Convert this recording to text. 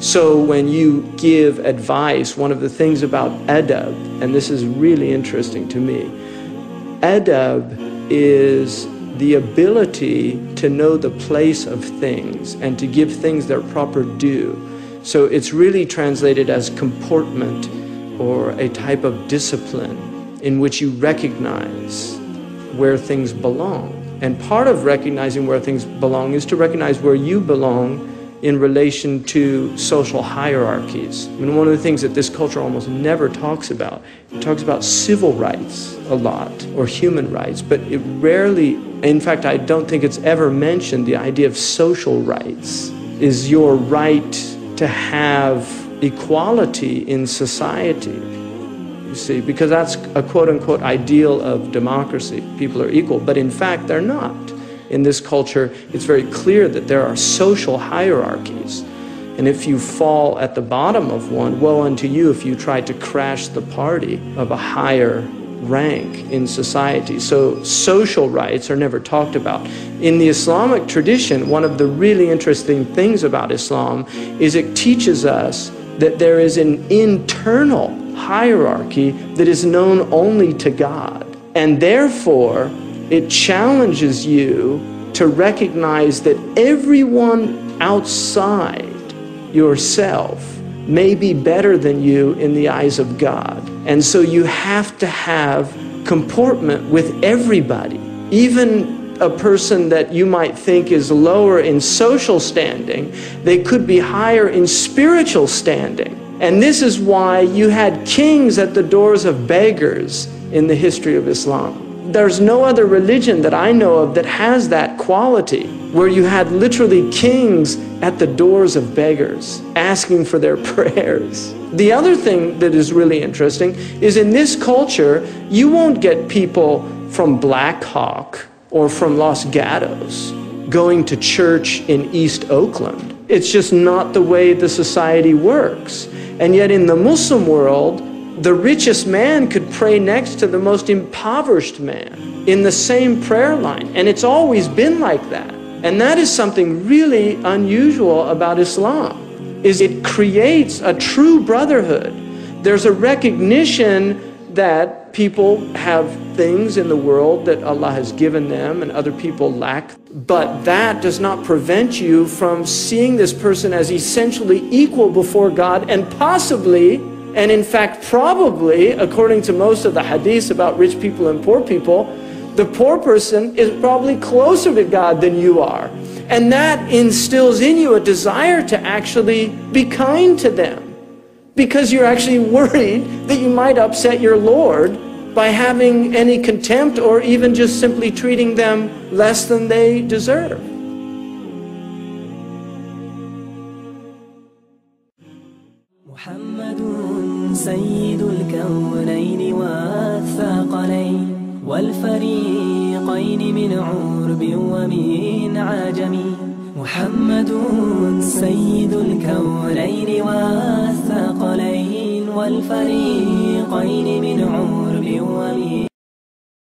So when you give advice, one of the things about adab, and this is really interesting to me, adab is the ability to know the place of things and to give things their proper due. So it's really translated as comportment or a type of discipline in which you recognize where things belong. And part of recognizing where things belong is to recognize where you belong in relation to social hierarchies. I mean, one of the things that this culture almost never talks about, it talks about civil rights a lot or human rights, but it rarely, in fact, I don't think it's ever mentioned the idea of social rights. Is your right to have equality in society? You see, because that's a quote unquote ideal of democracy. People are equal, but in fact, they're not in this culture, it's very clear that there are social hierarchies. And if you fall at the bottom of one, woe unto you if you try to crash the party of a higher rank in society. So social rights are never talked about. In the Islamic tradition, one of the really interesting things about Islam is it teaches us that there is an internal hierarchy that is known only to God. And therefore, it challenges you to recognize that everyone outside yourself may be better than you in the eyes of God. And so you have to have comportment with everybody, even a person that you might think is lower in social standing, they could be higher in spiritual standing. And this is why you had kings at the doors of beggars in the history of Islam. There's no other religion that I know of that has that quality, where you had literally kings at the doors of beggars asking for their prayers. The other thing that is really interesting is in this culture, you won't get people from Blackhawk or from Los Gatos going to church in East Oakland. It's just not the way the society works. And yet in the Muslim world, the richest man could pray next to the most impoverished man in the same prayer line. And it's always been like that. And that is something really unusual about Islam is it creates a true brotherhood. There's a recognition that people have things in the world that Allah has given them and other people lack. But that does not prevent you from seeing this person as essentially equal before God and possibly and in fact, probably, according to most of the hadiths about rich people and poor people, the poor person is probably closer to God than you are. And that instills in you a desire to actually be kind to them. Because you're actually worried that you might upset your Lord by having any contempt or even just simply treating them less than they deserve. سيد الكونين والثقلين والفريقين من عرب ومن عجم. محمد سيد الكونين والثقلين والفريقين من عرب ومن